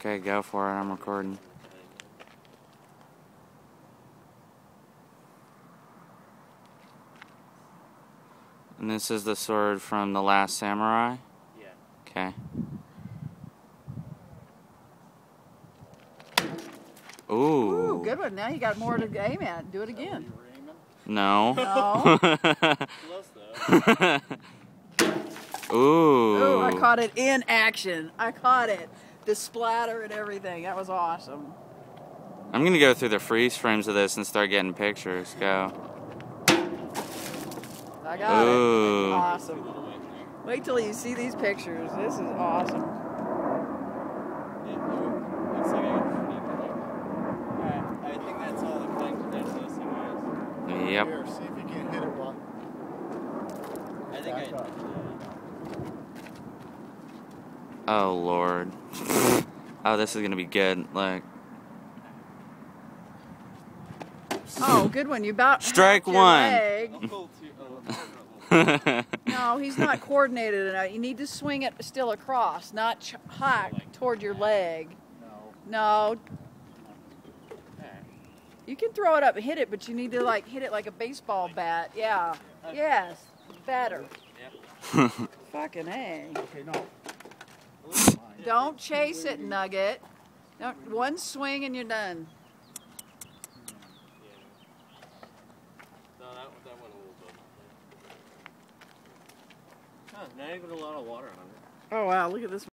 Okay, go for it. I'm recording. And this is the sword from The Last Samurai? Yeah. Okay. Ooh. Ooh, good one. Now you got more to aim at. Do it again. No. No. Close though. Ooh. Ooh, I caught it in action. I caught it. The splatter and everything. That was awesome. I'm gonna go through the freeze frames of this and start getting pictures. Go. I got Ooh. it. Awesome. Wait till you see these pictures. This is awesome. Yeah, it looks like I got pretty good. Alright, I think that's all the claims that's listening guys. Yep. Here, see if you can hit it while. I think Back I. up. Oh lord. oh, this is gonna be good. Like. Oh, good one. You about Strike one. leg. I'll pull two. No, he's not coordinated enough. You need to swing it still across, not ch- hack toward your leg. No. No. You can throw it up and hit it, but you need to like hit it like a baseball bat. Yeah. Yes. Better. Fucking A. Okay, no. Don't chase it, Nugget. Don't, one swing and you're done. No, that, that went a. Huh, not even a lot of water on it. Oh wow, look at this